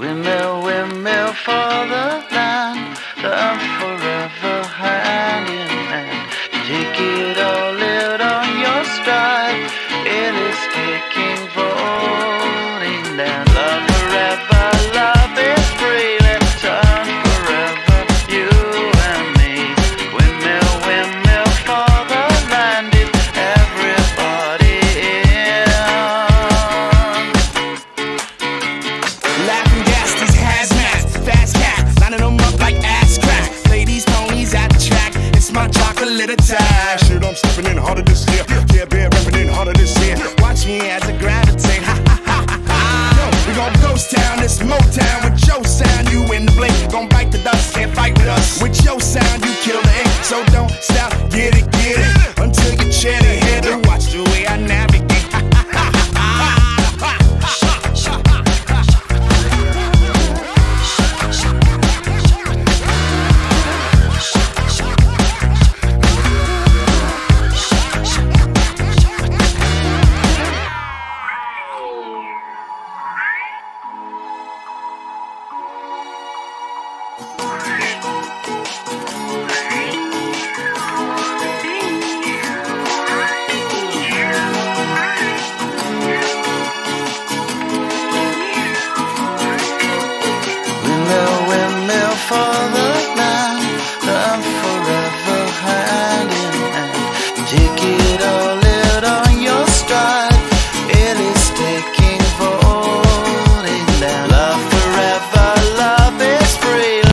Windmill, windmill, fall. Chocolate attack. Shit, I'm stepping in harder this year. Yeah, bear repping in harder this year. Watch me as I gravitate. Ha ha ha ha. We gon' ghost town, this Motown with your sound. You in the blink, gon' bite the dust, can't fight with us. With your sound, you kill the ink. So don't stop, get it, get it. For the